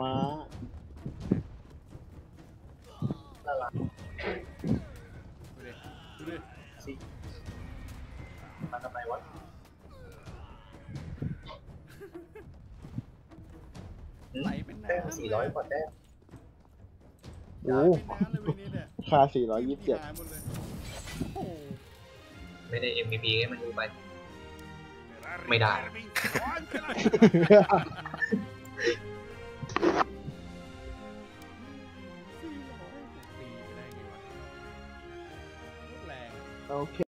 มาละลายดูดิดูดิสิมาทำไมวะไหลเป็นน้ำแต้มสี่ร้อยกว่าแต้มโอ้ไหลเป็นน้ำเลยวันนี้เนี่ยค่าสี่ร้อยยี่สิบเจ็ดหายหมดเลยโอ้โหไม่ได้ MVP ให้มันดูไป ไม่ได้ สี่